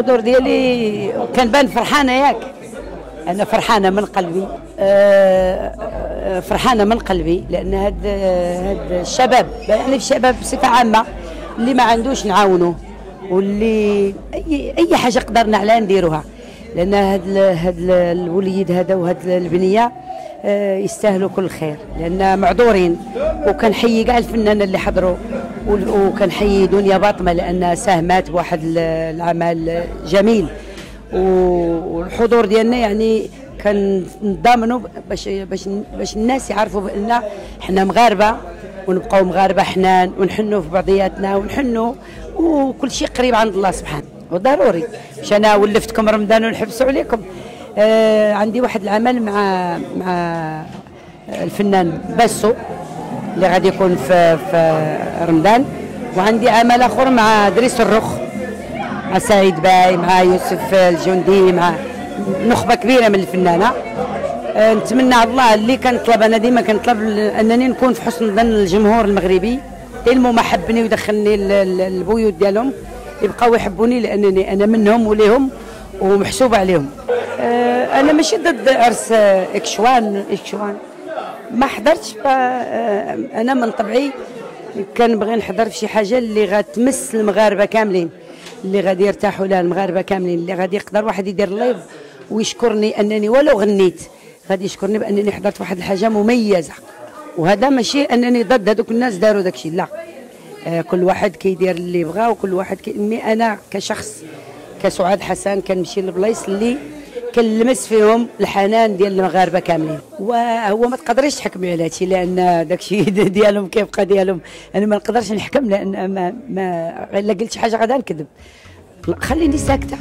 الحضور ديالي كان بان فرحانة ياك. أنا فرحانة من قلبي. آه، آه، فرحانة من قلبي لأن هاد هاد الشباب يعني الشباب بصفة عامة اللي ما عندوش نعاونوه واللي أي أي حاجة قدرنا عليها نديروها. لأن هاد هاد ال- الوليد هذا وهاد البنية آه، يستاهلوا كل خير لأن معذورين. وكنحيي كاع الفنانه اللي حضروا. وكنحيي دنيا باطمة لانها ساهمت بواحد ال- العمل جميل. والحضور ديالنا يعني كنضامنوا باش باش باش الناس يعرفوا بأن حنا مغاربة ونبقاو مغاربة حنان ونحنوا في بعضياتنا ونحنوا وكل شيء قريب عند الله سبحانه. وضروري. مش أنا ولفتكم رمضان ونحبسوا عليكم. آه عندي واحد العمل مع مع الفنان باسو. اللي غادي يكون في في رمضان. وعندي عمل آخر مع دريس الرخ مع سعيد باي مع يوسف الجندي مع نخبة كبيرة من الفنانة. آه، نتمنى على الله اللي كنطلب أنا ديما كنطلب أنني نكون في حسن ظن الجمهور المغربي. المهم ما حبني ال- البيوت ديالهم. يبقاو يحبوني لأنني أنا منهم وليهم ومحسوبه عليهم. آه، أنا ماشي ضد عرس إكشوان إكشوان. ما حضرتش آه، أنا من طبعي كنبغي نحضر في شي حاجة اللي غتمس المغاربة كاملين اللي غادي يرتاحوا لها المغاربة كاملين اللي غادي يقدر واحد يدير live ويشكرني أنني ولو غنيت غادي يشكرني بأنني حضرت واحد الحاجة مميزة. وهذا ماشي أنني ضد هذوك الناس داروا داك الشيء لا. آه، كل واحد كيدير اللي بغا وكل واحد كي... أنا كشخص كسعاد حسن كنمشي للبلايص اللي كنلمس فيهم الحنان ديال المغاربة كاملين. وهو ما تقدريش تحكمي على هادشي لأن داكشي ديالهم كيبقى ديالهم. أنا ما نقدرش نحكم لأن ما ما إلا قلت شي حاجة غادا نكذب. خليني ساكتة.